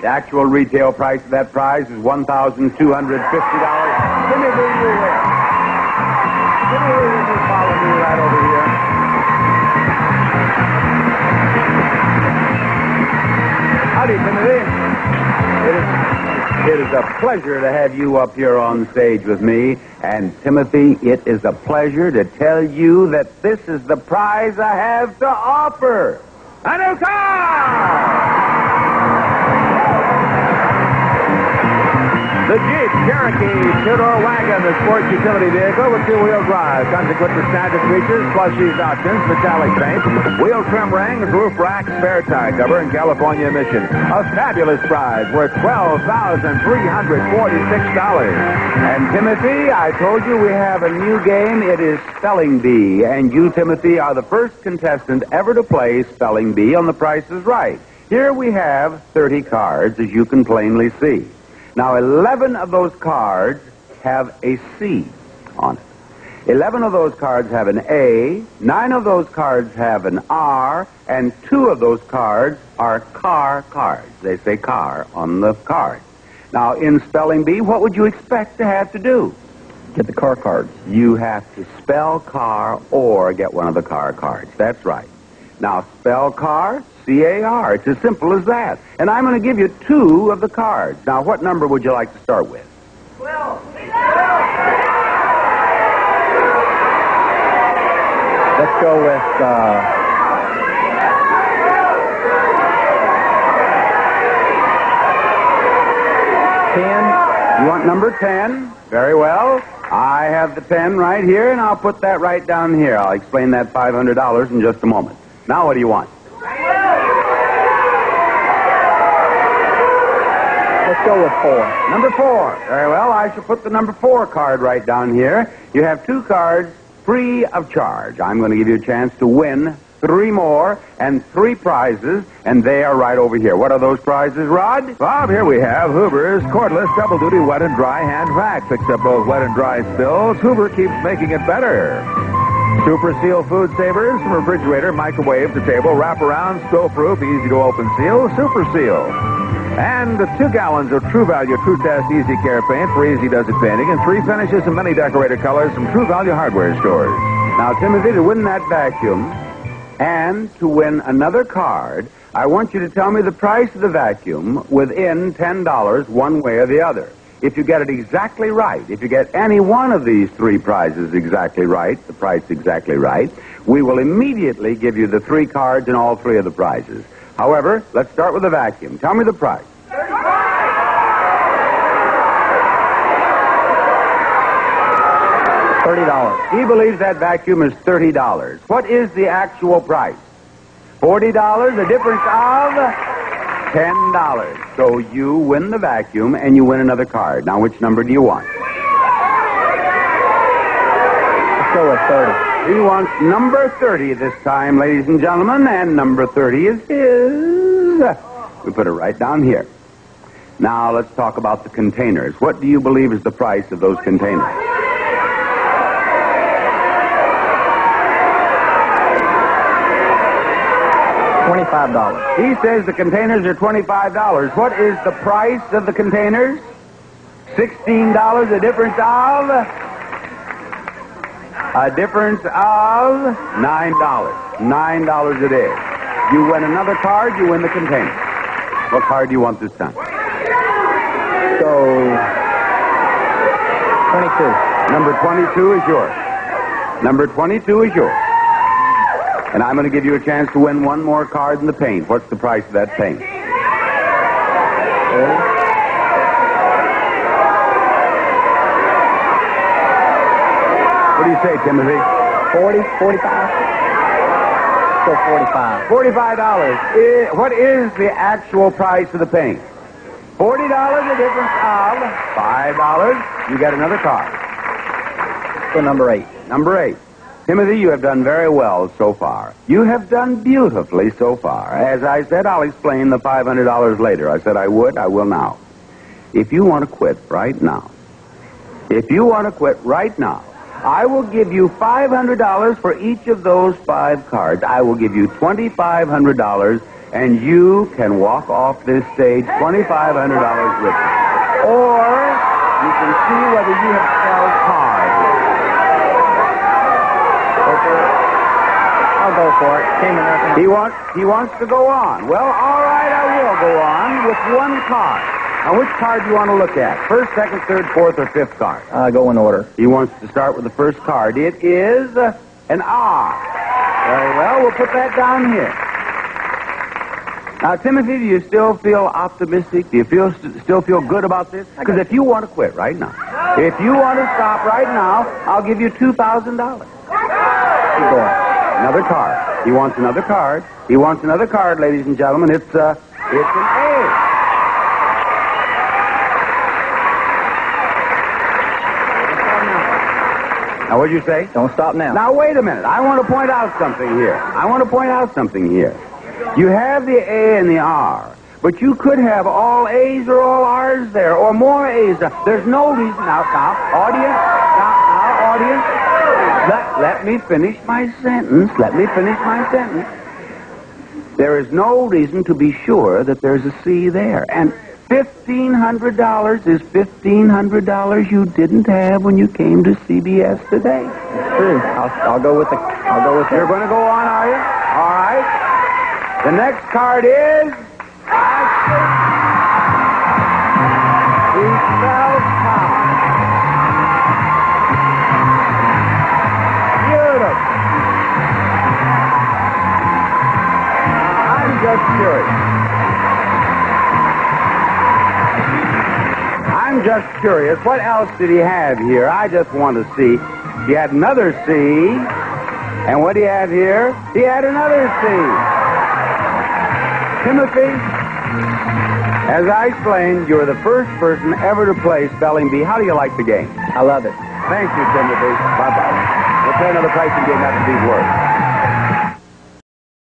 The actual retail price of that prize is one thousand two hundred fifty dollars. Timothy, you win. Timothy, will you follow me right over here? Howdy, Timothy. It is, it is a pleasure to have you up here on stage with me. And Timothy, it is a pleasure to tell you that this is the prize I have to offer. A new car! The Jeep Cherokee two-door wagon, the sports utility vehicle with two-wheel drive, comes equipped with standard features plus these options: metallic paint, wheel trim rings, roof rack, spare tire cover, and California emission. A fabulous prize worth twelve thousand three hundred forty-six dollars. And Timothy, I told you we have a new game. It is Spelling Bee, and you, Timothy, are the first contestant ever to play Spelling Bee on The Price is Right. Here we have 30 cards, as you can plainly see. Now, 11 of those cards have a C on it. 11 of those cards have an A, 9 of those cards have an R, and 2 of those cards are car cards. They say car on the card. Now, in spelling bee, what would you expect to have to do? Get the car cards. You have to spell car or get one of the car cards. That's right. Now, spell car, C-A-R. It's as simple as that. And I'm going to give you two of the cards. Now, what number would you like to start with? Let's go with uh, ten. You want number 10? Very well. I have the pen right here, and I'll put that right down here. I'll explain that $500 in just a moment. Now, what do you want? Let's go with four. Number four. Very well. I shall put the number four card right down here. You have two cards free of charge. I'm going to give you a chance to win three more and three prizes, and they are right over here. What are those prizes, Rod? Bob, here we have Hoover's cordless double duty wet and dry hand vac. Picks up both wet and dry spills. Hoover keeps making it better. Super Seal Food Savers from refrigerator, microwave to table, wrap around, spill proof, easy to open seal, Super Seal. And two gallons of True Value Tru-Test Easy Care paint for easy does it painting, and three finishes and many decorator colors from True Value hardware stores. Now, Timothy, to win that vacuum and to win another card, I want you to tell me the price of the vacuum within $10 one way or the other. If you get it exactly right, if you get any one of these three prizes exactly right, the price exactly right, we will immediately give you the three cards and all three of the prizes. However, let's start with the vacuum. Tell me the price. Thirty dollars. He believes that vacuum is $30. What is the actual price? $40, a difference of $10. So you win the vacuum and you win another card. Now, which number do you want? Let's go with thirty. He wants number 30 this time, ladies and gentlemen, and number 30 is his. We put it right down here. Now, let's talk about the containers. What do you believe is the price of those containers? Twenty-five dollars. He says the containers are $25. What is the price of the containers? $16, a difference of? A difference of $9. $9 it is. You win another card, you win the container. What card do you want this time? So twenty-two. Number 22 is yours. Number 22 is yours. And I'm going to give you a chance to win one more card in the paint. What's the price of that paint? Do you say, Timothy? Forty. Forty-five. Go forty-five. Forty-five dollars. I- What is the actual price of the paint? Forty dollars, a difference of five dollars. You get another card. So number eight. Number eight. Timothy, you have done very well so far. You have done beautifully so far. As I said, I'll explain the $500 later. I said I would, I will now. If you want to quit right now, if you want to quit right now, I will give you $500 for each of those five cards. I will give you $2,500 and you can walk off this stage $2,500 richer. Or you can see whether you have spelled car here. I'll go for it. Came. He wants he wants to go on. Well, all right, I will go on with one card. Now, which card do you want to look at? First, second, third, fourth, or fifth card? Uh, go in order. He wants to start with the first card. It is uh, an R. Very well, we'll put that down here. Now, Timothy, do you still feel optimistic? Do you feel st- still feel good about this? Because if you want to quit right now, if you want to stop right now, I'll give you two thousand dollars. Keep going. Another card. He wants another card. He wants another card, ladies and gentlemen. It's uh, it's an A. Now, what'd you say? Don't stop now. Now, wait a minute. I want to point out something here. I want to point out something here. You have the A and the R, but you could have all A's or all R's there, or more A's. There's no reason. Now, now, audience. Now, now, audience. Let, let me finish my sentence. Let me finish my sentence. There is no reason to be sure that there's a C there. And $1,500 is $1,500 you didn't have when you came to CBS today. True. I'll, I'll go with the. I'll go with You're going to go on, are you? All right. The next card is. I'm just curious. What else did he have here? I just want to see. He had another C. And what he had here? He had another C. Timothy, as I explained, you're the first person ever to play spelling bee. How do you like the game? I love it. Thank you, Timothy. Bye bye. We'll play another pricing game after these words.